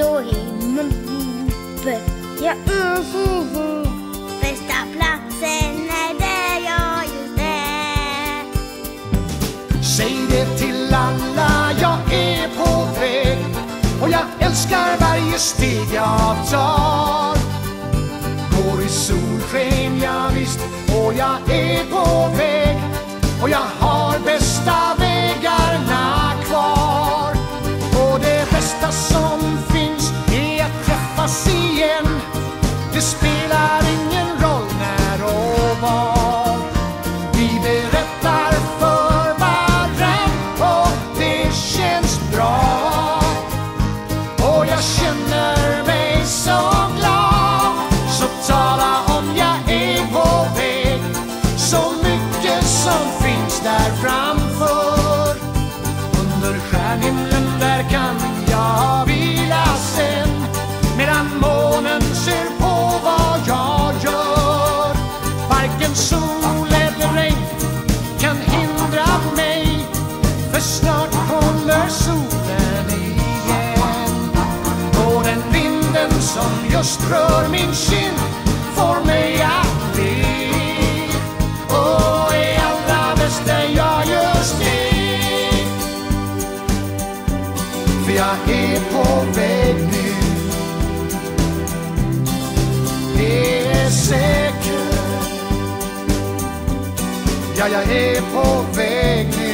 Ja, mm, mm, mm. Bästa platsen är där, jag just är. Säg det till alla, jag är på väg och jag älskar varje steg jag tar. Går i solsken, ja visst, och jag är på väg och jag har bästa vinden som just rör min kind får mig att le. Och är allra bäst är jag just är För jag är på väg nu. Det är säkert. Ja, jag är på väg nu.